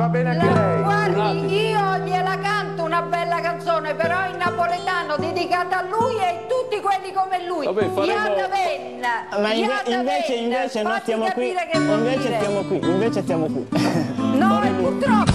va bene anche la- lei. Guardi, io gliela canto una bella canzone, però in napoletano dedicata a lui e a tutti quelli come lui. Vabbè, faremo- Yada Ma inve- yada invece, invece noi stiamo qui, invece stiamo qui, invece stiamo qui. No, e purtroppo